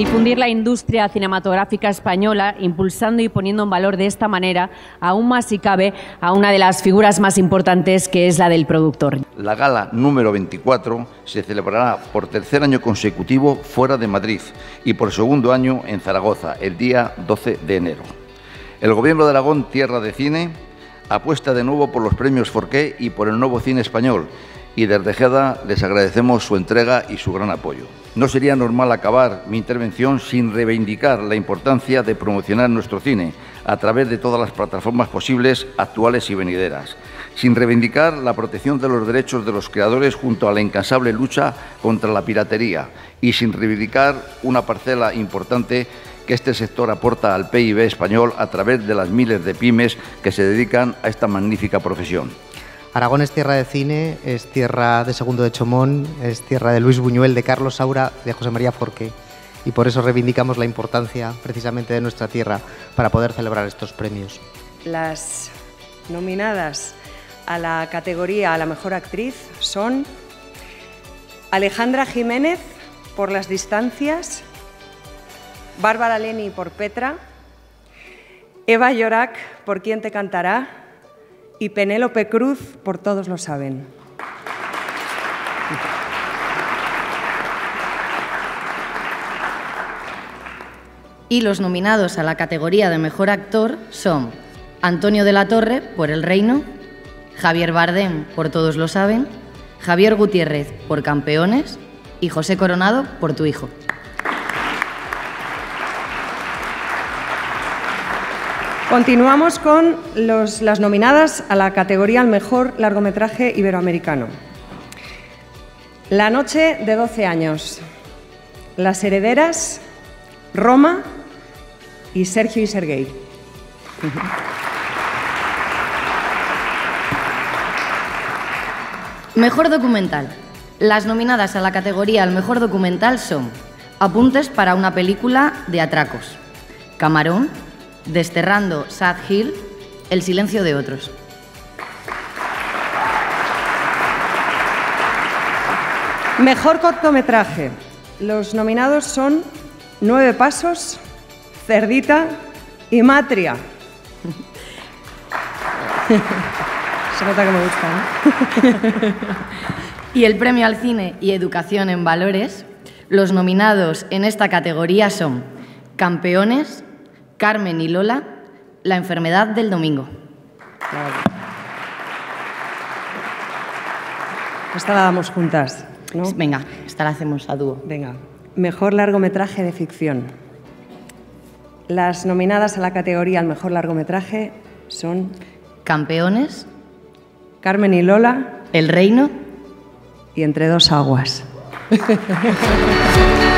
difundir la industria cinematográfica española, impulsando y poniendo en valor de esta manera, aún más si cabe, a una de las figuras más importantes que es la del productor. La gala número 24 se celebrará por tercer año consecutivo fuera de Madrid y por segundo año en Zaragoza, el día 12 de enero. El Gobierno de Aragón, tierra de cine, apuesta de nuevo por los premios Forqué y por el nuevo cine español y desde Jeda les agradecemos su entrega y su gran apoyo. No sería normal acabar mi intervención sin reivindicar la importancia de promocionar nuestro cine a través de todas las plataformas posibles, actuales y venideras, sin reivindicar la protección de los derechos de los creadores junto a la incansable lucha contra la piratería y sin reivindicar una parcela importante que este sector aporta al PIB español a través de las miles de pymes que se dedican a esta magnífica profesión. Aragón es tierra de cine, es tierra de Segundo de Chomón, es tierra de Luis Buñuel, de Carlos Saura, de José María Forqué. Y por eso reivindicamos la importancia precisamente de nuestra tierra para poder celebrar estos premios. Las nominadas a la categoría a la mejor actriz son Alejandra Jiménez por Las Distancias, Bárbara Leni por Petra, Eva Llorac por Quién te cantará y Penélope Cruz, por todos lo saben. Y los nominados a la categoría de Mejor Actor son Antonio de la Torre por El Reino, Javier Bardem por Todos lo saben, Javier Gutiérrez por Campeones y José Coronado por Tu Hijo. Continuamos con las nominadas a la categoría al mejor largometraje iberoamericano. La noche de 12 años, Las herederas, Roma y Sergio y Sergei. Mejor documental. Las nominadas a la categoría al mejor documental son Apuntes para una película de atracos, Camarón, Desterrando Sad Hill, El silencio de otros. Mejor cortometraje. Los nominados son Nueve Pasos, Cerdita y Matria. Se nota que me gusta, y el premio al cine y educación en valores. Los nominados en esta categoría son Campeones, Carmen y Lola, La enfermedad del domingo. Esta la damos juntas, ¿no? Venga, esta la hacemos a dúo. Venga. Mejor largometraje de ficción. Las nominadas a la categoría al mejor largometraje son Campeones, Carmen y Lola, El Reino y Entre dos aguas.